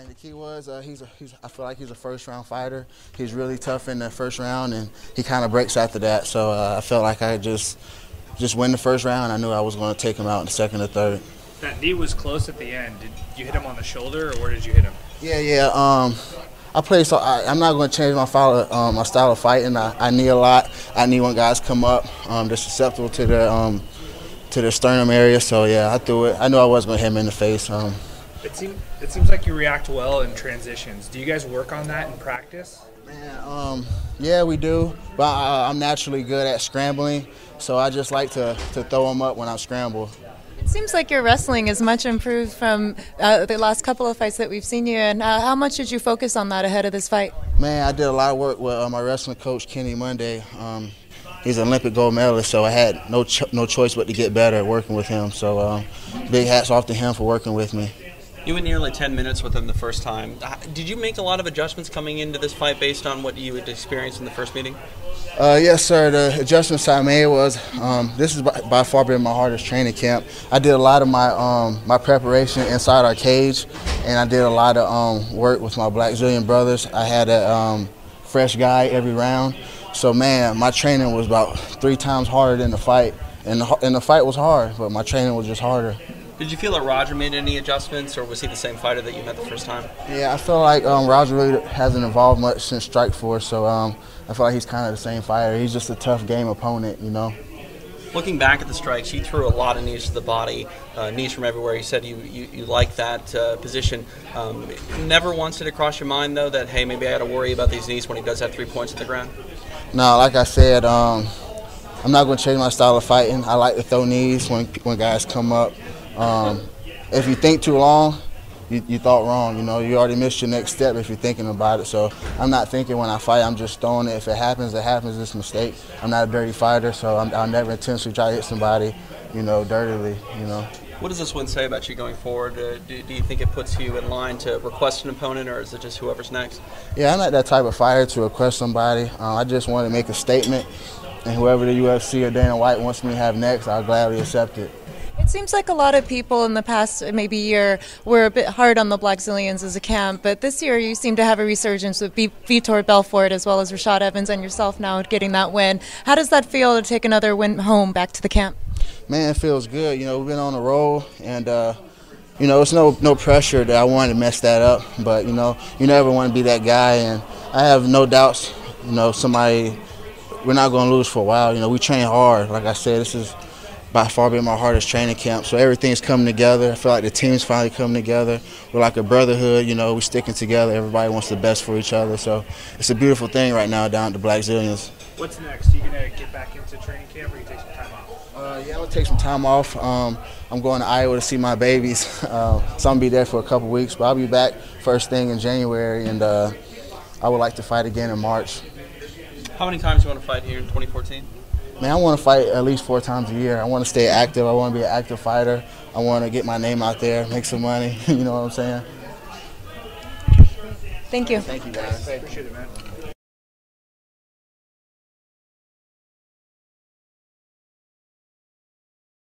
And the key was uh, he's, a, he's I feel like he's a first round fighter. He's really tough in the first round, and he kind of breaks after that. So uh, I felt like I just just win the first round. I knew I was going to take him out in the second or third. That knee was close at the end. Did you hit him on the shoulder, or where did you hit him? Yeah, yeah. Um, I play so I, am not going to change my style, um, my style of fighting. I, I need a lot. I need when guys come up. Um, they're susceptible to the um, to the sternum area. So yeah, I threw it. I knew I was going to hit him in the face. Um, it seems it seems like you react well in transitions. Do you guys work on that in practice? Man, um, yeah, we do. But I, I'm naturally good at scrambling, so I just like to to throw them up when I scramble. It seems like your wrestling is much improved from uh, the last couple of fights that we've seen you in. Uh, how much did you focus on that ahead of this fight? Man, I did a lot of work with uh, my wrestling coach, Kenny Monday. Um, he's an Olympic gold medalist, so I had no cho no choice but to get better at working with him. So uh, big hats off to him for working with me. You went nearly 10 minutes with him the first time. Did you make a lot of adjustments coming into this fight based on what you had experienced in the first meeting? Uh, yes, sir. The adjustments I made was um, this is by, by, far been my hardest training camp. I did a lot of my um, my preparation inside our cage, and I did a lot of um, work with my Blackzilian brothers. I had a um, fresh guy every round, so man, my training was about three times harder than the fight, and the, and the fight was hard, but my training was just harder. Did you feel that Roger made any adjustments, or was he the same fighter that you met the first time? Yeah, I feel like um, Roger really hasn't evolved much since Strike Strikeforce, so um, I feel like he's kind of the same fighter. He's just a tough game opponent, you know. Looking back at the strikes, you threw a lot of knees to the body, uh, knees from everywhere. You said you, you, you like that uh, position. Um, never once did it cross your mind, though, that, hey, maybe I got to worry about these knees when he does have three points at the ground? No, like I said, um, I'm not going to change my style of fighting. I like to throw knees when, when guys come up. Um, if you think too long, you, you, thought wrong. You know, you already missed your next step if you're thinking about it. So I'm not thinking when I fight. I'm just throwing it. If it happens, it happens. It's a mistake. I'm not a dirty fighter, so i will never intentionally try to hit somebody, you know, dirtily. You know. What does this win say about you going forward? Uh, do, do, you think it puts you in line to request an opponent, or is it just whoever's next? Yeah, I'm not that type of fighter to request somebody. Uh, I just want to make a statement, and whoever the UFC or Dana White wants me to have next, I'll gladly accept it. Seems like a lot of people in the past maybe year were a bit hard on the Black Blackzilians as a camp, but this year you seem to have a resurgence with Vitor Belfort as well as Rashad Evans and yourself now getting that win. How does that feel to take another win home back to the camp? Man, it feels good. You know, we've been on a roll and. Uh, you know, it's no no pressure that I wanted to mess that up, but you know, you never want to be that guy, and I have no doubts. You know, somebody, we're not going to lose for a while. You know, we train hard. Like I said, this is by far been my hardest training camp. So everything's coming together. I feel like the team's finally coming together. We're like a brotherhood, you know, we're sticking together. Everybody wants the best for each other. So it's a beautiful thing right now down at the Blackzilians. What's next? Are you going to get back into training camp or you take some time off? Uh, yeah, I'm going to take some time off. Um, I'm going to Iowa to see my babies. Uh, so I'm going to be there for a couple weeks, but I'll be back first thing in January, and uh, I would like to fight again in March. How many times do you want to fight here in 2014? Man, I want to fight at least four times a year. I want to stay active. I want to be an active fighter. I want to get my name out there, make some money. you know what I'm saying? Thank you. Thank you, guys. I Appreciate it, man.